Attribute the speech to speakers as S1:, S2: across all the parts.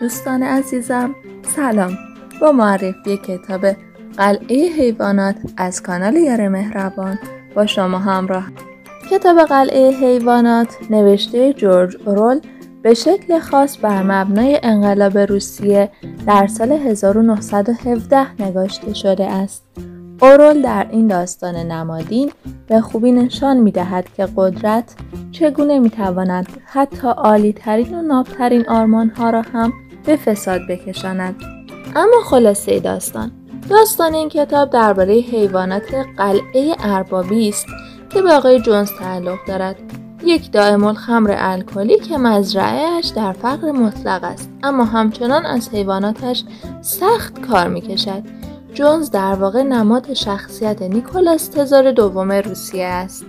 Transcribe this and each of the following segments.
S1: دوستان عزیزم سلام با معرفی کتاب قلعه حیوانات از کانال یار مهربان با شما همراه کتاب قلعه حیوانات نوشته جورج اورول به شکل خاص بر مبنای انقلاب روسیه در سال 1917 نگاشته شده است. اورول در این داستان نمادین به خوبی نشان می دهد که قدرت چگونه می تواند حتی عالی ترین و نابترین آرمان ها را هم به فساد بکشاند. اما خلاصه داستان. داستان این کتاب درباره حیوانات قلعه اربابی است که به آقای جونز تعلق دارد. یک دائم الخمر الکلی که مزرعهش در فقر مطلق است اما همچنان از حیواناتش سخت کار می‌کشد. جونز در واقع نماد شخصیت نیکولاس تزار دوم روسیه است.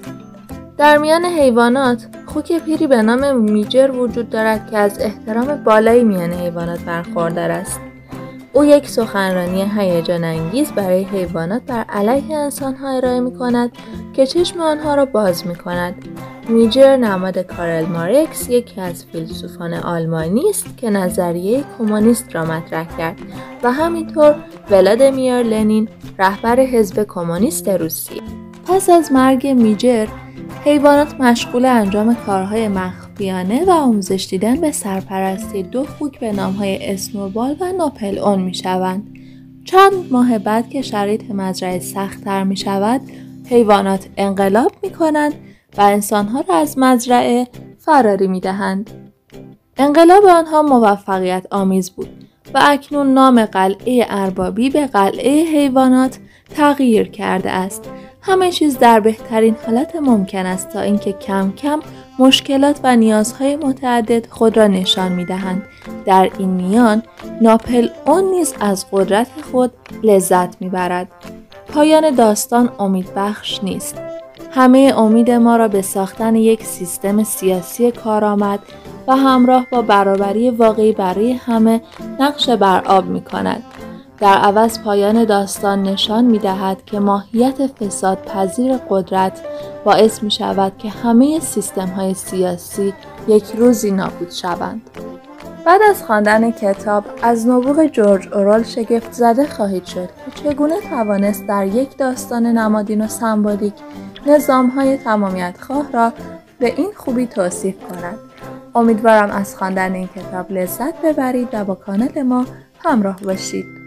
S1: در میان حیوانات خوک پیری به نام میجر وجود دارد که از احترام بالایی میان حیوانات برخوردار است او یک سخنرانی هیجان انگیز برای حیوانات بر علیه انسانها ارائه می کند که چشم آنها را باز می کند. میجر نماد کارل مارکس یکی از فیلسوفان آلمانی است که نظریه کمونیست را مطرح کرد و همینطور ولادیمیر لنین رهبر حزب کمونیست روسیه پس از مرگ میجر حیوانات مشغول انجام کارهای مخفیانه و آموزش دیدن به سرپرستی دو خوک به نامهای اسنوبال و ناپل اون می شوند. چند ماه بعد که شرایط مزرعه سختتر می شود حیوانات انقلاب می کنند و انسانها را از مزرعه فراری می دهند. انقلاب آنها موفقیت آمیز بود و اکنون نام قلعه اربابی به قلعه حیوانات تغییر کرده است همه چیز در بهترین حالت ممکن است تا اینکه کم کم مشکلات و نیازهای متعدد خود را نشان می دهند. در این میان ناپل اون نیز از قدرت خود لذت می برد. پایان داستان امیدبخش نیست. همه امید ما را به ساختن یک سیستم سیاسی کارآمد و همراه با برابری واقعی برای همه نقش بر آب می کند. در عوض پایان داستان نشان می دهد که ماهیت فساد پذیر قدرت باعث می شود که همه سیستم های سیاسی یک روزی نابود شوند. بعد از خواندن کتاب از نبوغ جورج اورال شگفت زده خواهید شد که چگونه توانست در یک داستان نمادین و سمبولیک نظام های تمامیت خواه را به این خوبی توصیف کند. امیدوارم از خواندن این کتاب لذت ببرید و با کانال ما همراه باشید.